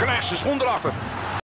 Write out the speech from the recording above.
Klaassen is onderachter.